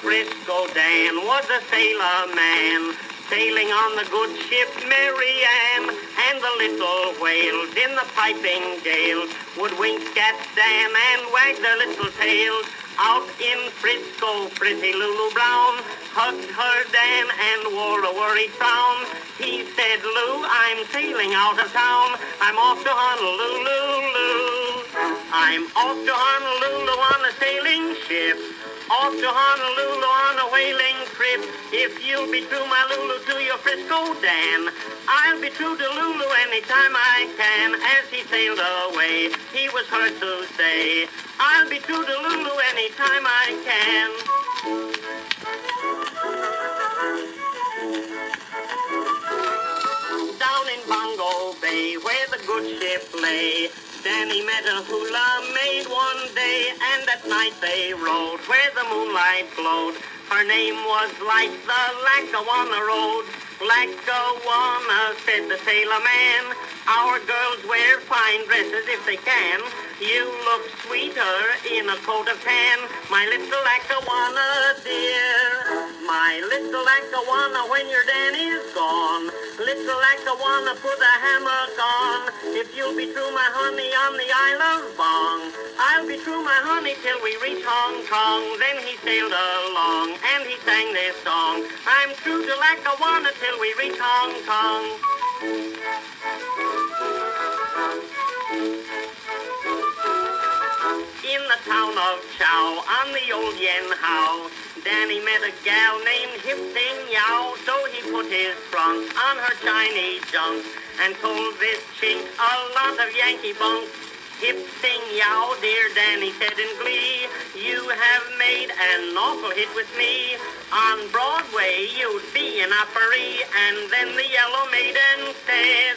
Frisco Dan was a sailor man, sailing on the good ship Mary Ann, and the little whales in the piping gale would wink at Dan and wag their little tails. Out in Frisco, pretty Lulu Brown hugged her Dan and wore a worried frown. He said, Lou, I'm sailing out of town. I'm off to Honolulu. I'm off to Honolulu on a sailing ship. Off to Honolulu on a whaling trip. If you'll be true, my Lulu, to your Frisco Dan, I'll be true to Lulu anytime I can. As he sailed away, he was heard to say, I'll be true to Lulu anytime I can. Good ship lay, Danny met a hula maid one day, and at night they rode where the moonlight glowed. Her name was like the Lackawanna Road. Lackawanna, said the sailor man. Our girls wear fine dresses if they can. You look sweeter in a coat of tan, my little Lackawanna dear. My little Lackawanna, when your Danny's gone, little Lackawanna, put a hammock on. If you'll be true, my honey, on the Isle of Bong, I'll be true, my honey, till we reach Hong Kong. Then he sailed along and he sang this song. I'm true to Lackawanna till we reach Hong Kong. Chow on the old Yen Hao, Danny met a gal named Hip Ding Yao. So he put his trunk on her Chinese junk and told this chink a lot of Yankee bunk. Hip Ding Yao, dear Danny said in glee, you have made an awful hit with me. On Broadway you'd be an opera, and then the Yellow Maiden said,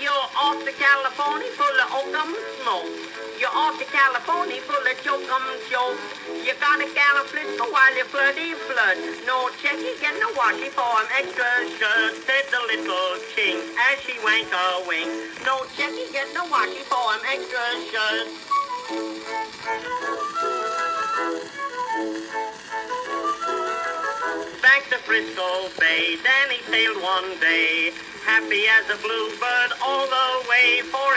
you're off to California full of oakum smoke. You're off to California full of joke. You got a gal Frisco while you're flirty flirt. No checky, get no washy for an extra shirt, said the little chink as she wanked a wink. No checky, get no washy for an extra shirt. Back to Frisco Bay, Danny sailed one day, happy as a bluebird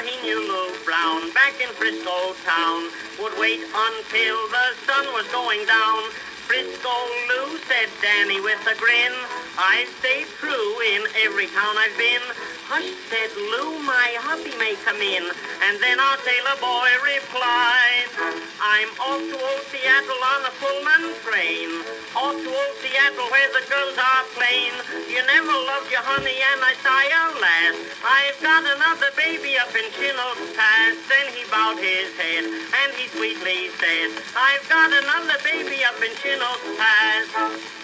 he knew Lou Brown back in Frisco town would wait until the sun was going down. Frisco Lou, said Danny with a grin, I've stayed true in every town I've been. Hush, said Lou, my hubby may come in. And then our sailor boy replied, I'm off to old Seattle on a Pullman train. Off to old Seattle where the girls are plain. You never loved your honey and I saw you last. I've got another up in Chinook Pass. Then he bowed his head and he sweetly said, I've got another baby up in Chinook Pass.